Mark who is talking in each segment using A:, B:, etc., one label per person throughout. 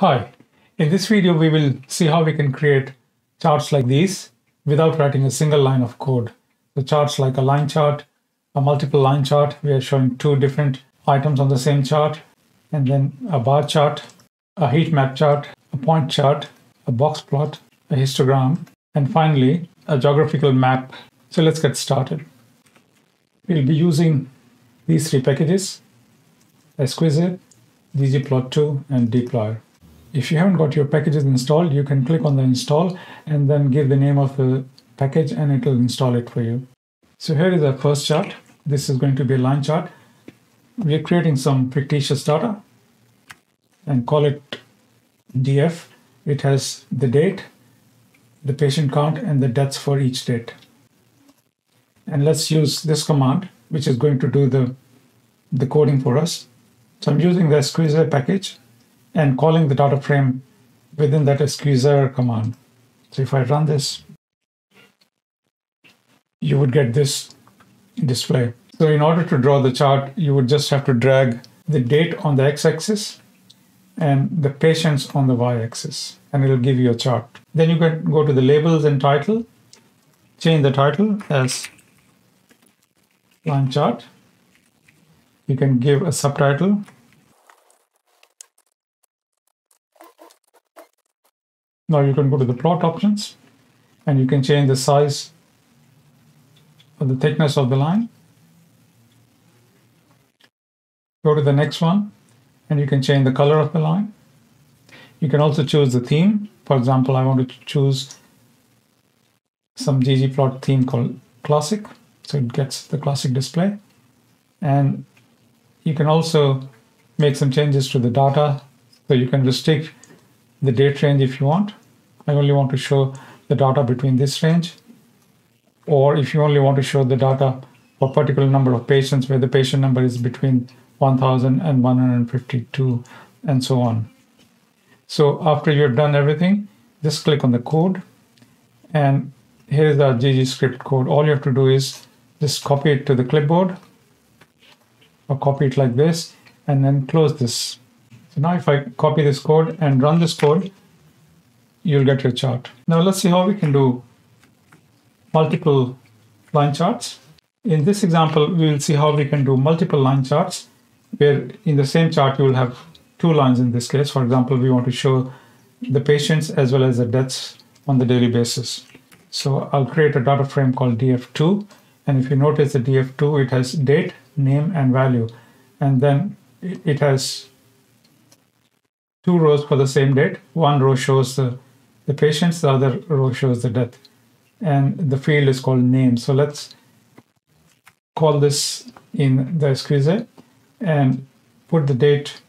A: Hi, in this video we will see how we can create charts like these without writing a single line of code. The charts like a line chart, a multiple line chart, we are showing two different items on the same chart, and then a bar chart, a heat map chart, a point chart, a box plot, a histogram, and finally a geographical map. So let's get started. We'll be using these three packages, Esquisse, ggplot2, and dplyr. If you haven't got your packages installed, you can click on the install and then give the name of the package and it will install it for you. So here is our first chart. This is going to be a line chart. We are creating some fictitious data and call it df. It has the date, the patient count, and the deaths for each date. And let's use this command, which is going to do the, the coding for us. So I'm using the Esquisse package and calling the data frame within that Esquisse command. So if I run this, you would get this display. So in order to draw the chart, you would just have to drag the date on the x-axis and the patients on the y-axis, and it'll give you a chart. Then you can go to the labels and title, change the title as line chart. You can give a subtitle Now you can go to the plot options and you can change the size or the thickness of the line. Go to the next one and you can change the color of the line. You can also choose the theme. For example, I want to choose some ggplot theme called classic. So it gets the classic display. And you can also make some changes to the data. So you can restrict the date range if you want. I only want to show the data between this range. Or if you only want to show the data for particular number of patients where the patient number is between 1000 and 152 and so on. So after you've done everything, just click on the code and here's the GG script code. All you have to do is just copy it to the clipboard or copy it like this and then close this. So now if I copy this code and run this code, you'll get your chart. Now let's see how we can do multiple line charts. In this example, we will see how we can do multiple line charts where in the same chart you will have two lines in this case. For example, we want to show the patients as well as the deaths on the daily basis. So I'll create a data frame called df2. And if you notice the df2, it has date, name, and value. And then it has two rows for the same date. One row shows the the patients, the other row shows the death. And the field is called name. So let's call this in the Esquisse and put the date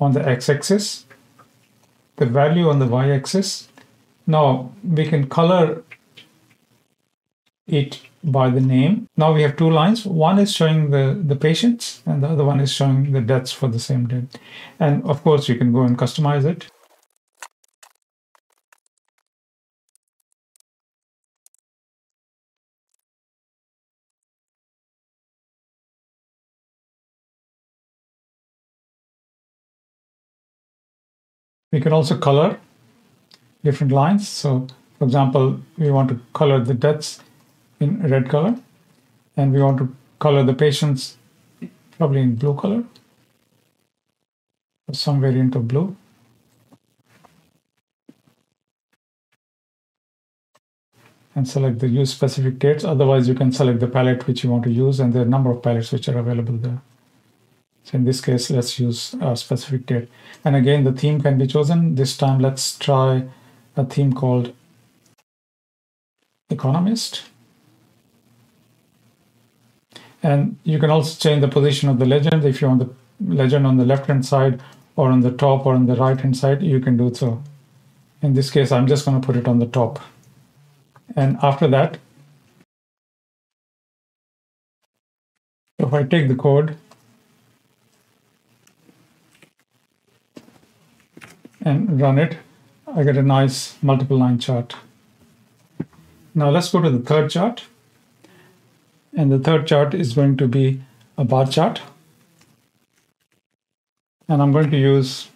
A: on the x-axis, the value on the y-axis. Now we can color it by the name. Now we have two lines. One is showing the, the patients and the other one is showing the deaths for the same date. And of course you can go and customize it. We can also color different lines. So for example, we want to color the deaths in red color and we want to color the patients probably in blue color or some variant of blue. and select the use specific dates. Otherwise, you can select the palette which you want to use and there are a number of palettes which are available there. So in this case, let's use a specific date. And again, the theme can be chosen. This time, let's try a theme called Economist. And you can also change the position of the legend. If you want the legend on the left-hand side or on the top or on the right-hand side, you can do so. In this case, I'm just going to put it on the top. And after that, if I take the code and run it, I get a nice multiple line chart. Now let's go to the third chart. And the third chart is going to be a bar chart. And I'm going to use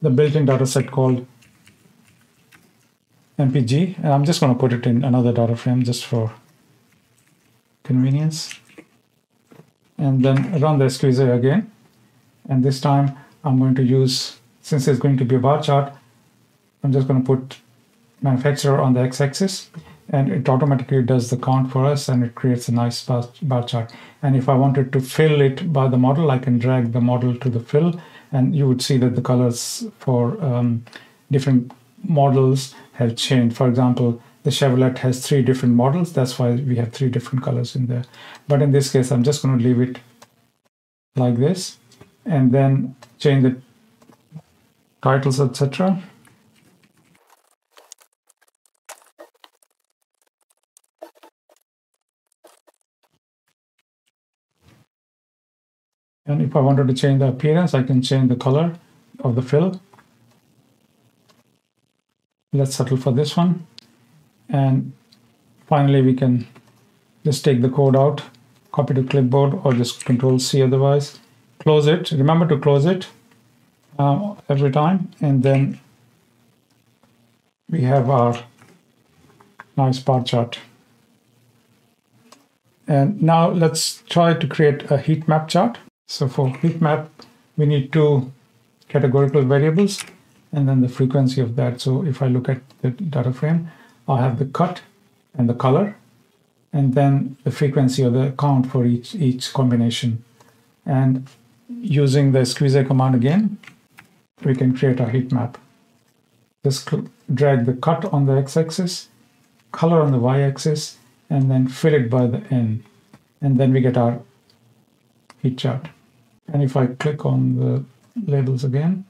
A: the built-in data set called MPG. And I'm just going to put it in another data frame just for convenience. And then run the esquisser again. And this time I'm going to use, since it's going to be a bar chart, I'm just going to put manufacturer on the x-axis and it automatically does the count for us and it creates a nice bar, chart. And if I wanted to fill it by the model, I can drag the model to the fill and you would see that the colors for um, different models have changed. For example, the Chevrolet has three different models. That's why we have three different colors in there. But in this case, I'm just going to leave it like this and then change the titles, etc. And if I wanted to change the appearance, I can change the color of the fill. Let's settle for this one. And finally, we can just take the code out, copy to clipboard or just control C otherwise. Close it. Remember to close it uh, every time. And then we have our nice bar chart. And now let's try to create a heat map chart. So for heat map, we need two categorical variables and then the frequency of that. So if I look at the data frame, I have the cut and the color, and then the frequency or the count for each, each combination. And using the esquisser command again, we can create a heat map. Just drag the cut on the x-axis, color on the y-axis, and then fill it by the n. And then we get our heat chart. And if I click on the labels again,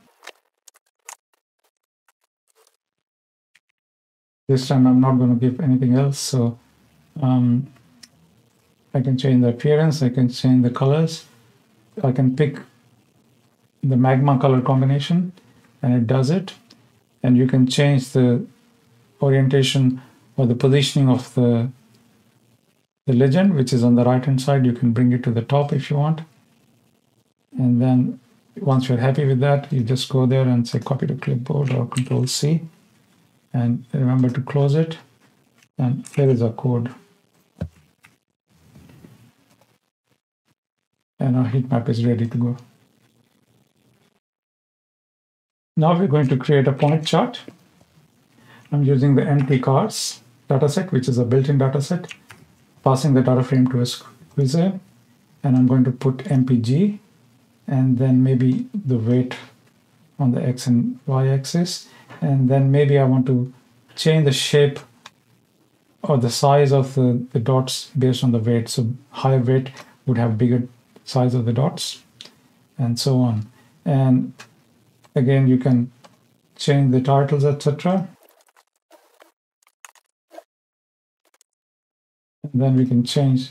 A: this time I'm not going to give anything else. So um, I can change the appearance, I can change the colors, I can pick the magma color combination and it does it. And you can change the orientation or the positioning of the, the legend, which is on the right hand side. You can bring it to the top if you want. And then once you're happy with that, you just go there and say copy to clipboard or control C. And remember to close it. And here is our code. And our heat map is ready to go. Now we're going to create a point chart. I'm using the mtcars dataset, which is a built-in dataset, passing the data frame to a esquisser, and I'm going to put MPG and then maybe the weight on the x and y axis and then maybe I want to change the shape or the size of the, the dots based on the weight so higher weight would have bigger size of the dots and so on and again you can change the titles etc then we can change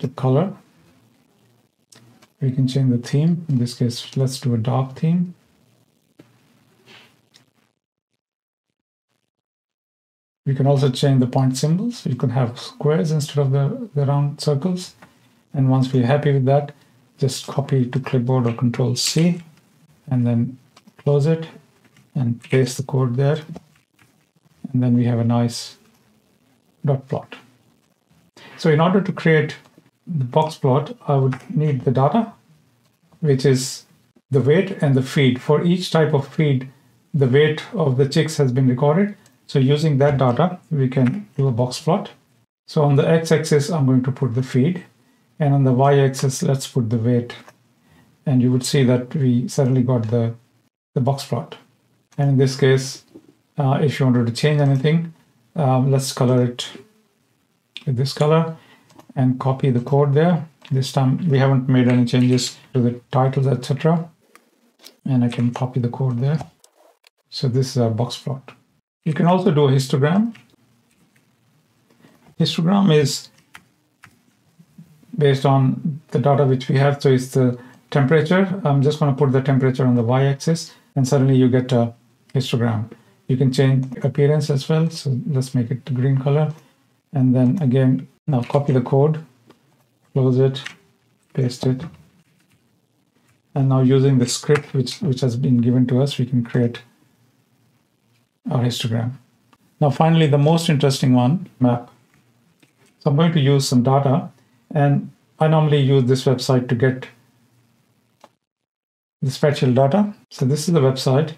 A: the color we can change the theme. In this case, let's do a dark theme. We can also change the point symbols. You can have squares instead of the, the round circles. And once we're happy with that, just copy to clipboard or control C and then close it and paste the code there. And then we have a nice dot plot. So in order to create the box plot, I would need the data, which is the weight and the feed. For each type of feed, the weight of the chicks has been recorded. So using that data, we can do a box plot. So on the x-axis, I'm going to put the feed. And on the y-axis, let's put the weight. And you would see that we suddenly got the, the box plot. And in this case, uh, if you wanted to change anything, um, let's color it with this color and copy the code there. This time we haven't made any changes to the titles, etc. And I can copy the code there. So this is our box plot. You can also do a histogram. Histogram is based on the data which we have. So it's the temperature. I'm just going to put the temperature on the y-axis and suddenly you get a histogram. You can change appearance as well. So let's make it green color. And then again, now copy the code, close it, paste it. And now using the script which, which has been given to us, we can create our histogram. Now finally, the most interesting one, map. So I'm going to use some data and I normally use this website to get the spatial data. So this is the website.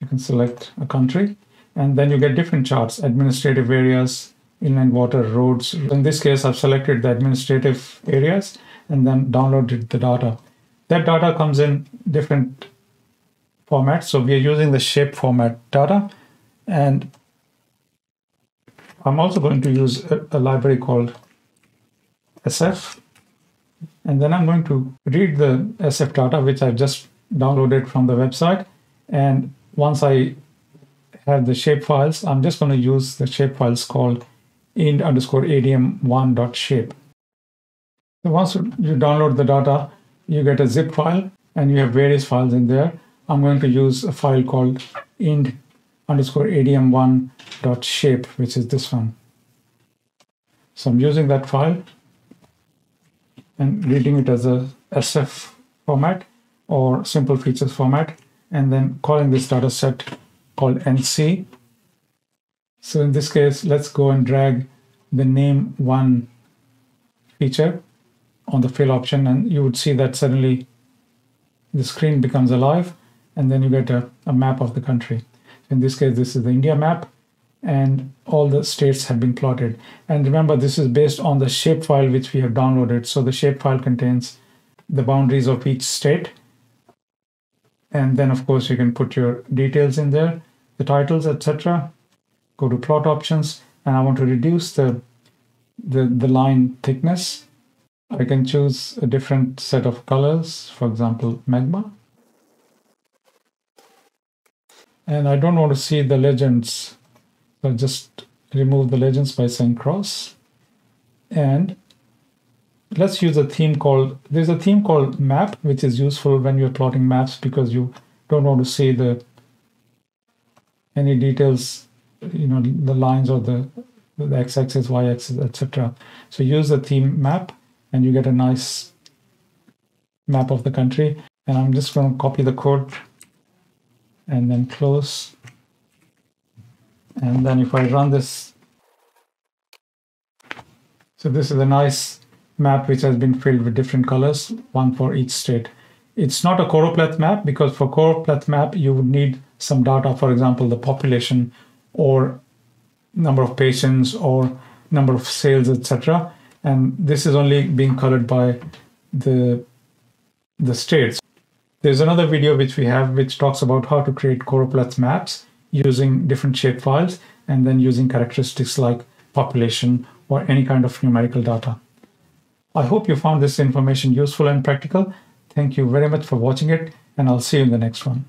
A: You can select a country and then you get different charts, administrative areas, inland water, roads. In this case, I've selected the administrative areas and then downloaded the data. That data comes in different formats. So we are using the shape format data and I'm also going to use a, a library called SF and then I'm going to read the SF data, which I've just downloaded from the website. And once I have the shape files, I'm just going to use the shape files called int underscore adm1 dot shape. So once you download the data, you get a zip file and you have various files in there. I'm going to use a file called int underscore adm1 dot shape, which is this one. So I'm using that file and reading it as a SF format or simple features format, and then calling this data set called NC. So in this case, let's go and drag the name one feature on the fill option, and you would see that suddenly the screen becomes alive, and then you get a, a map of the country. In this case, this is the India map, and all the states have been plotted. And remember, this is based on the shapefile which we have downloaded. So the shapefile contains the boundaries of each state. And then, of course, you can put your details in there, the titles, etc. Go to plot options, and I want to reduce the, the, the line thickness. I can choose a different set of colors, for example, magma. And I don't want to see the legends so just remove the legends by saying cross. And let's use a theme called, there's a theme called map, which is useful when you're plotting maps because you don't want to see the any details, you know, the lines or the, the x-axis, y-axis, etc. So use the theme map and you get a nice map of the country. And I'm just going to copy the code and then close and then if I run this, so this is a nice map which has been filled with different colors, one for each state. It's not a choropleth map because for choropleth map, you would need some data, for example, the population or number of patients or number of sales, etc. And this is only being colored by the, the states. There's another video which we have which talks about how to create choropleth maps using different shapefiles and then using characteristics like population or any kind of numerical data. I hope you found this information useful and practical. Thank you very much for watching it and I'll see you in the next one.